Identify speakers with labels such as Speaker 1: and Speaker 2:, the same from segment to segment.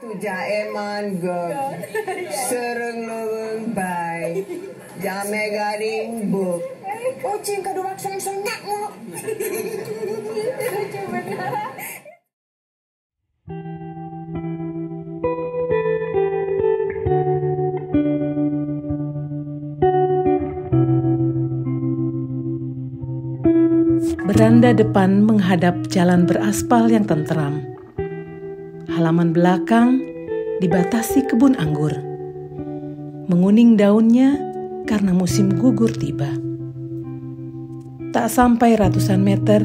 Speaker 1: Tujaeman gog, sereng leweng bay, jame garing buk. Ucing oh, kadurak song sonyak mo
Speaker 2: Beranda depan menghadap jalan beraspal yang tenteram Halaman belakang dibatasi kebun anggur. Menguning daunnya karena musim gugur tiba. Tak sampai ratusan meter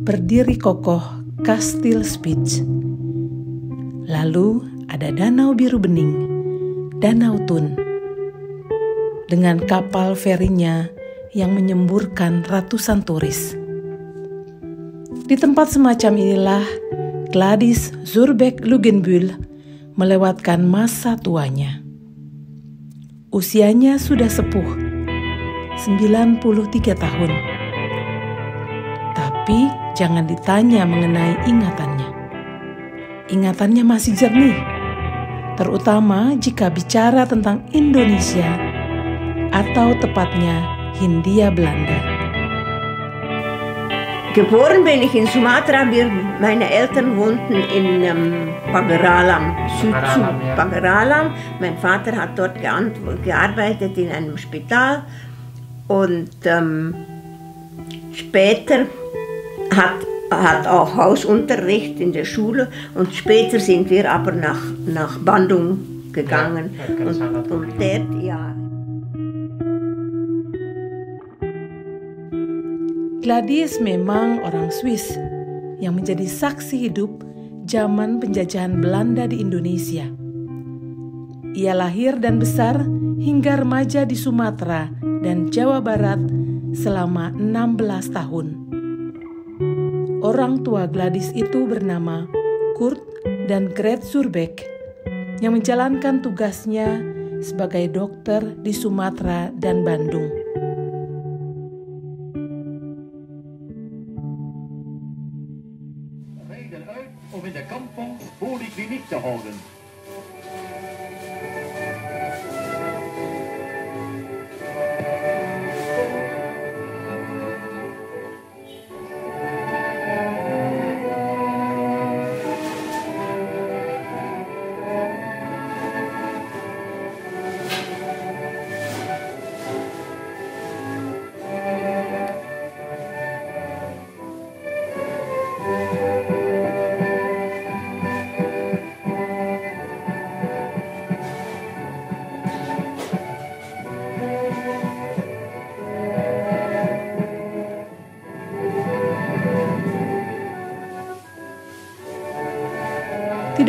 Speaker 2: berdiri kokoh Kastil Spitz. Lalu ada danau biru bening, Danau Tun. Dengan kapal ferinya yang menyemburkan ratusan turis. Di tempat semacam inilah Gladys Zurbeck Lugenbühl melewatkan masa tuanya. Usianya sudah sepuh, 93 tahun. Tapi jangan ditanya mengenai ingatannya. Ingatannya masih jernih, terutama jika bicara tentang Indonesia atau tepatnya Hindia Belanda.
Speaker 3: Geboren bin ich in Sumatra. Wir, meine Eltern wohnten in ähm, Pagaralam, Süd
Speaker 4: Pagaralam, ja.
Speaker 3: Pagaralam. Mein Vater hat dort gearbeitet in einem Spital und ähm, später hat, hat auch Hausunterricht in der Schule und später sind wir aber nach, nach Bandung gegangen
Speaker 4: Ja,
Speaker 3: und, und dort, ja.
Speaker 2: Gladys memang orang Swiss yang menjadi saksi hidup zaman penjajahan Belanda di Indonesia. Ia lahir dan besar hingga remaja di Sumatera dan Jawa Barat selama 16 tahun. Orang tua Gladys itu bernama Kurt dan Gret Zurbeck yang menjalankan tugasnya sebagai dokter di Sumatera dan Bandung.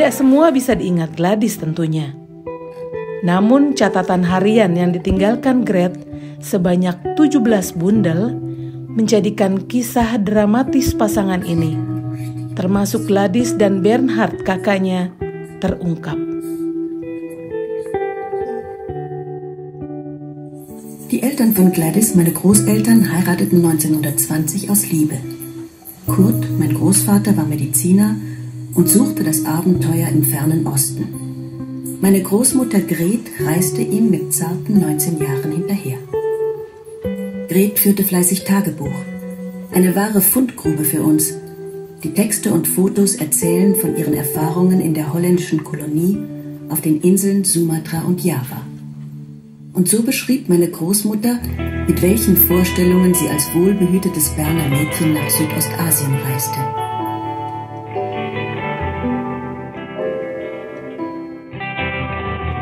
Speaker 2: Tidak semua bisa diingat Gladys tentunya. Namun catatan harian yang ditinggalkan Gret sebanyak 17 bundel menjadikan kisah dramatis pasangan ini, termasuk Gladys dan Bernhard kakaknya, terungkap.
Speaker 5: Die Eltern von Gladys, meine Großeltern, heirateten 1920 aus Liebe. Kurt, mein Großvater, war Mediziner und suchte das Abenteuer im fernen Osten. Meine Großmutter Gret reiste ihm mit zarten 19 Jahren hinterher. Gret führte fleißig Tagebuch. Eine wahre Fundgrube für uns. Die Texte und Fotos erzählen von ihren Erfahrungen in der holländischen Kolonie auf den Inseln Sumatra und Java. Und so beschrieb meine Großmutter, mit welchen Vorstellungen sie als wohlbehütetes Berner Mädchen nach Südostasien reiste.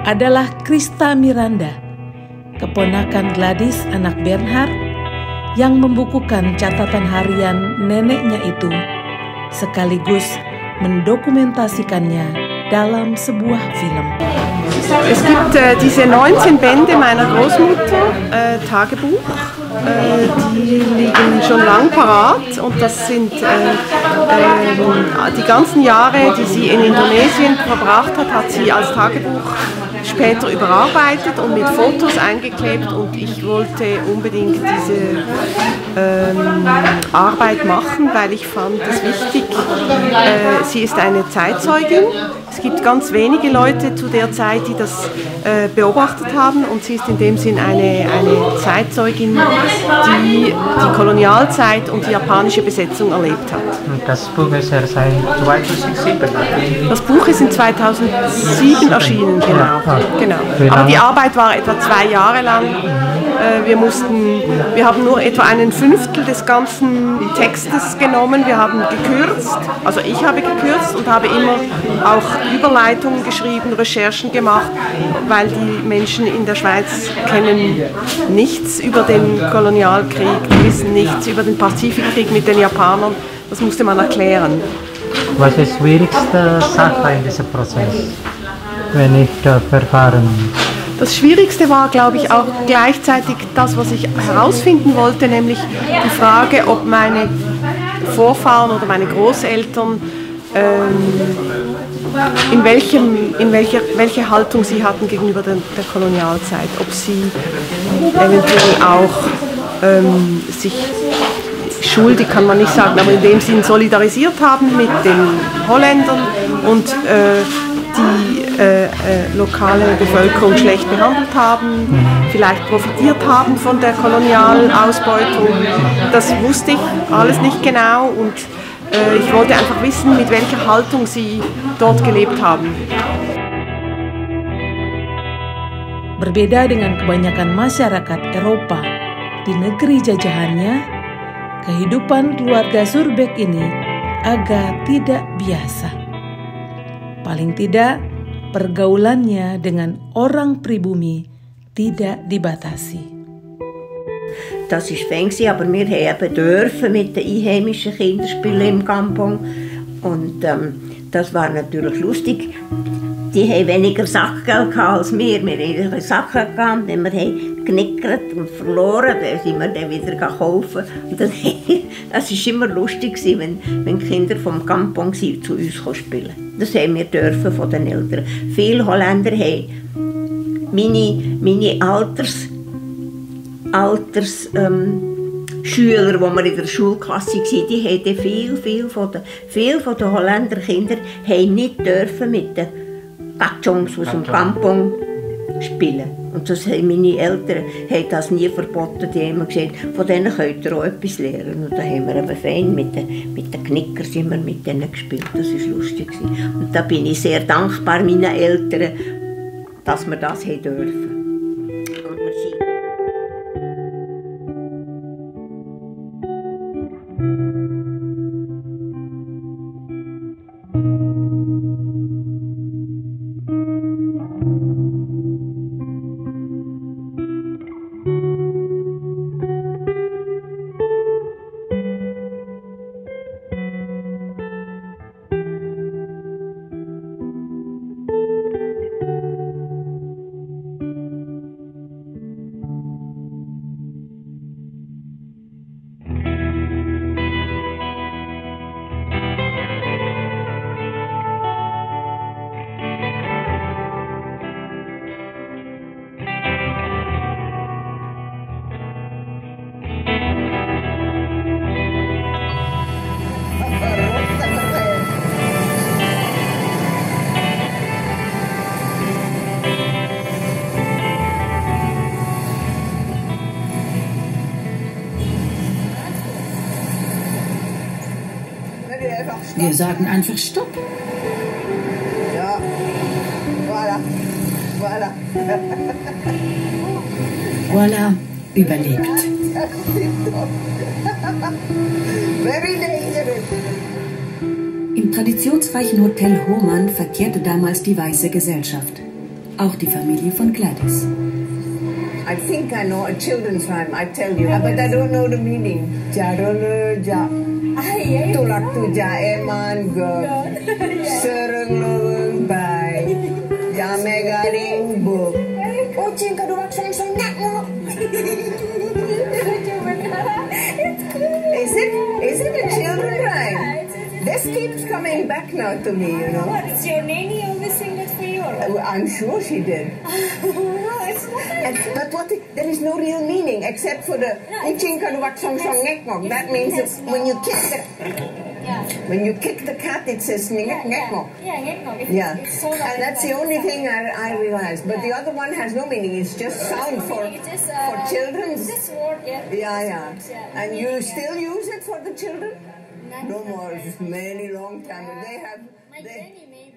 Speaker 2: Adalah Krista Miranda, keponakan Gladys anak Bernhard yang membukukan catatan harian neneknya itu sekaligus mendokumentasikannya dalam sebuah film.
Speaker 6: Es gibt äh, diese 19 Bände meiner Großmutter, äh, Tagebuch, äh, die liegen schon lang parat und das sind äh, ähm, die ganzen Jahre, die sie in Indonesien verbracht hat, hat sie als Tagebuch später überarbeitet und mit Fotos eingeklebt und ich wollte unbedingt diese ähm, Arbeit machen, weil ich fand es wichtig. Äh, sie ist eine Zeitzeugin. Es gibt ganz wenige Leute zu der Zeit, die das äh, beobachtet haben und sie ist in dem Sinn eine, eine Zeitzeugin, die die Kolonialzeit und die japanische Besetzung erlebt hat.
Speaker 4: Das Buch ist seit 2007.
Speaker 6: Das Buch ist in 2007 erschienen, genau. genau. Aber die Arbeit war etwa zwei Jahre lang. Äh, wir mussten, wir haben nur etwa einen Fünftel des ganzen Textes genommen. Wir haben gekürzt, also ich habe gekürzt und habe immer auch Überleitungen geschrieben, Recherchen gemacht, weil die Menschen in der Schweiz kennen nichts über den Kolonialkrieg, die wissen nichts über den Pazifikkrieg mit den Japanern. Das musste man erklären.
Speaker 4: Was ist die schwierigste Sache in diesem Prozess, wenn ich da verfahren?
Speaker 6: Das Schwierigste war, glaube ich, auch gleichzeitig das, was ich herausfinden wollte, nämlich die Frage, ob meine Vorfahren oder meine Großeltern ähm, in, welchem, in welcher, welche Haltung sie hatten gegenüber der, der Kolonialzeit, ob sie eventuell auch ähm, sich schuldig kann man nicht sagen, aber in dem Sinn solidarisiert haben mit den Holländern und äh, die äh, äh, lokale Bevölkerung schlecht behandelt haben, vielleicht profitiert haben von der Kolonialausbeutung. Das wusste ich alles nicht genau und ich wollte einfach wissen, mit welcher Haltung sie dort gelebt haben.
Speaker 2: Berbeda dengan kebanyakan masyarakat Eropa di negeri jajahannya, kehidupan keluarga Zurbek ini agak tidak biasa. Paling tidak, pergaulannya dengan orang pribumi tidak dibatasi.
Speaker 3: Das war fein, aber wir haben dürfen mit den einheimischen Kindern spielen im Kampong. Und ähm, das war natürlich lustig. Die haben weniger Sackgeld als wir. Wir ihre Sachen gehabt, wenn wir haben geknickert und verloren, dann sind wir dann wieder kaufen. Und das war immer lustig, wenn, wenn Kinder vom Kampong zu uns spielen Das haben wir dürfen von den Eltern. Viele Holländer haben meine, meine Alters Alters ähm, Schüler, die wir in der Schulklasse waren, die haben viel, viel von den, viel von den Holländer Kinder haben nicht dürfen mit den Gatschons aus dem Kampong spielen. Und das haben meine Eltern haben das nie verboten. Die haben immer gesagt, von denen könnt ihr auch etwas lernen. Und da haben wir eben fein mit den, mit den Knickers immer mit denen gespielt. Das war lustig. Und da bin ich sehr dankbar meinen Eltern, dass wir das haben dürfen.
Speaker 5: Wir sagen einfach Stopp.
Speaker 1: Ja. Voilà. Voilà.
Speaker 5: Voila, überlebt.
Speaker 1: Very dangerous.
Speaker 5: Im traditionsreichen Hotel Hohmann verkehrte damals die weiße Gesellschaft. Auch die Familie von Gladys.
Speaker 1: I think I know a children's rhyme, I tell you, but I don't know the meaning. Jarole ja. Tulak tuja eman god. Sereng leweng bay. Jame garing buk. Kucing kedua seng seng nak lo. Is it is it a children rhyme? This keeps coming back now to me, you know.
Speaker 7: What, is your nanny always sing that for you?
Speaker 1: Uh, I'm sure she did.
Speaker 7: Not.
Speaker 1: And, but what the, there is no real meaning except for the Ichin Kanuwak Song Song Ngek Ngok. That means that when you kick the
Speaker 7: Yeah.
Speaker 1: when you kick the cat, it says Ngek
Speaker 7: Yeah, yeah, yeah. It's,
Speaker 1: Yeah,
Speaker 7: it's so
Speaker 1: and that's the only thing I, I realized. But the other one has no meaning. It's just sound for
Speaker 7: just, uh,
Speaker 1: for children's.
Speaker 7: It's just word, yeah.
Speaker 1: Yeah, yeah.
Speaker 7: Yeah.
Speaker 1: And you
Speaker 7: Yeah.
Speaker 1: still use it for the children? No more. It's many long time. They have.
Speaker 7: My
Speaker 1: They,